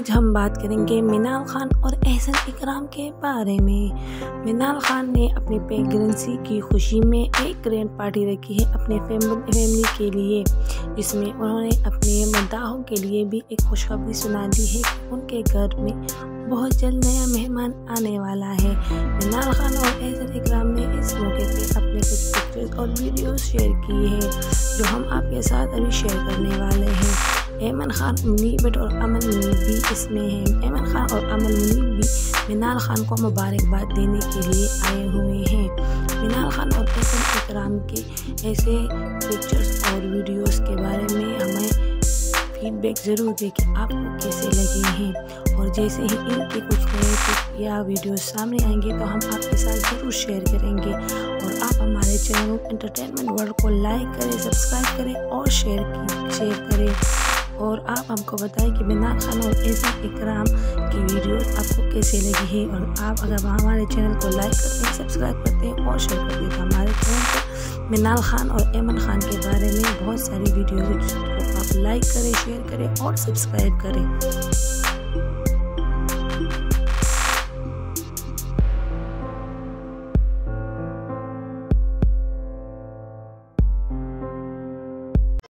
आज हम बात करेंगे मिनाल खान और एहसन इकराम के बारे में। मिनाल खान ने अपनी प्रेगनेंसी की खुशी में एक ग्रैंड पार्टी रखी है अपने फैमिली के लिए, जिसमें उन्होंने अपने मद्दाहों के लिए भी एक खुशखबरी सुना दी है कि उनके घर में बहुत जल्द नया मेहमान आने वाला है। मिनाल खान और एहसन इकराम ने इस मौके पर अपने कुछ पिक्चर्स और वीडियोस शेयर किए हैं, जो हम आपके साथ अभी शेयर करने वाले हैं। एमन खान मुनीबट और अमन मुनीब भी इसमें हैं एमन खान और अमन मुनीब भी मिनाल खान को मुबारकबाद देने के लिए आए हुए हैं मिनाल खान और एहसन इकराम के ऐसे पिक्चर्स और वीडियोस के बारे में हमें फीडबैक ज़रूर दें कि आपको कैसे लगे हैं और जैसे ही इनके कुछ या वीडियो सामने आएँगे तो हम आपके साथ ज़रूर शेयर करेंगे और आप हमारे चैनल एंटरटेनमेंट वर्ल्ड को लाइक करें सब्सक्राइब करें और शेयर शेयर करें और आप हमको बताएँ कि बिना खान और ऐसा इकराम की वीडियोस आपको कैसे लगी है? और आप अगर हमारे चैनल को लाइक करते हैं, सब्सक्राइब करते हैं और शेयर करते हैं तो हमारे चैनल पर मिनाल खान और एमन खान के बारे में बहुत सारी वीडियोज़ आप लाइक करें, शेयर करें और सब्सक्राइब करें।